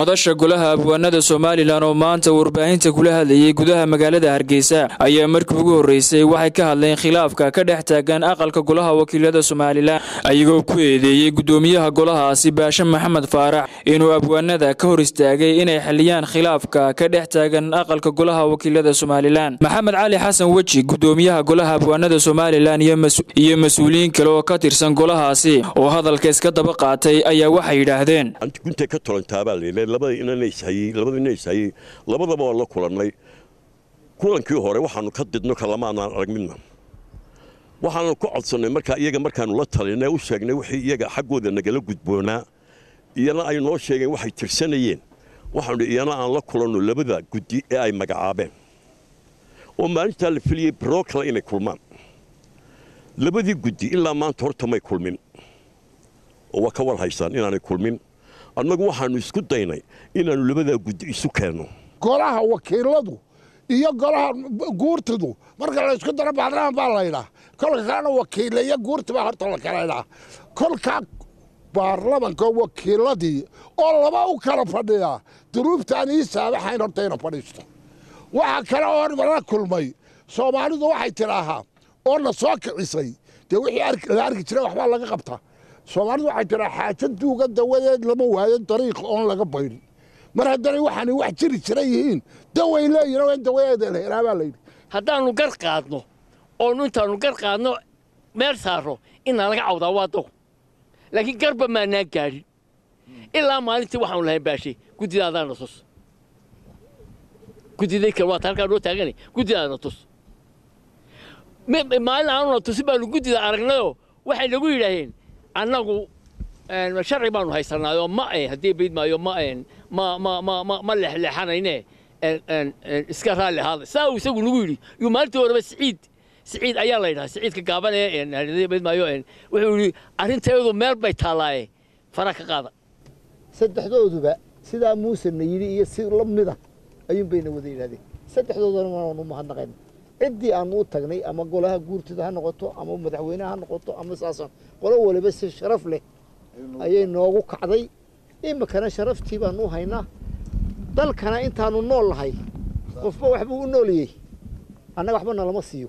madasha golaha abwaanada somalilan oo maanta warbaahinta kula hadlayay gudaha magaalada hargeysa ayaa markii ugu horreysay waxay ka hadleen khilaafka ka dhex taagan aqalka golaha wakiilada somalilan ayagoo ku eedeeyey guddoomiyaha golahaasi baashe maxamed faarax inuu abwaanada ka hor istaagay inay xaliyaan khilaafka ka dhex taagan aqalka golaha wakiilada somalilan. Maxamed cali xasan weji guddoomiyaha golaha abwaanada somalilan iyo mas'uuliyiin kale oo ka tirsan golahaasi oo hadalka iska daba qaatay ayaa waxay yidhaahdeen labada inayshayey labadaba waa la kulannay kulankii hore waxaanu ka didno kalamaanaan arag midna waxaanu ku codsannay markaa iyaga markaanu la talinay u sheegnay wixii iyaga xaggooda nagala gudboonaa iyana ay noo sheegeen waxay tirsanayeen waxaanu iyana aan la kulanno labada guddi ee ay magacaabeen oo maalintaa la filiyey baroo inay kulmaan labadii guddi ilaa maanta horta may kulmin oo waa ka war haysaan inaanay kulmin annagu waxaannu isku daynay inaannu labadaa guddi isu keenno golaha wakiiladu iyo golaha guurtidu marka la isku daro baarlamaan baa laydhaa kolka kalena wakiilla iyo guurti baa horta la kala ydhaa kolkaa baarlamanka wakiiladii oo laba u kala fadhiyaa duruubtaan ii saabaxayn horta ina fadhiisto. Waxa kale oo la kulmay soomaalidu waxay tidhaahaa oo na soo kicisay. Dee wixii la arki jiray waxbaa laga qabtaa soomaalidu waxay tiraa xaaja duuga dawadeed lama waayo dariiq oon laga baydhin mar haddanay waxaanay wax jiri jira yihiin daway leeyihiin in dawadeeda la helaa baa layidhi haddaannu gar qaadno oonu intaannu gar qaadno meel saarro inaa laga cawdaa waa dow laakiin garba maanaa gaadhin ilaa maalintii waxaanu lahayn baashay guddidaadaana tus. Guddiday kale waata halkaa noo taagana guddidaadana tus. Maalin aanuna tusin baanu guddida aragnayoo waxay nagu yidhaaheen annagu sharci baanu haysanaayoo ma haddii bayd maayo ma ma ma ma ma ma leexleexanayne iska raalli ahaada saa uu isagu nagu yidhi yuu maalintii horeba siciid siciid ayaa la yidhaha siciidka gaaban ee bayd maayo wuxuu yidhi arrinteedu meel bay taallaaye fara ka qaada. Saddexdooduba sidaa muusena yidhi iyo si la mida ayuun bayna wada yidhahdeen saddexdoodana waanu mahadnaqayna ciddii aanu u tagnay ama golaha guurtida ha noqoto ama madaxweyneha ha noqoto ama saasaan qolo waliba si sharaf leh ayay noogu kacday. Iminkana sharaftii baanu u haynaa. Dalkana intaanu nool nahay qofba waxbuu u nooliyey. Annaga waxba nalama siiyo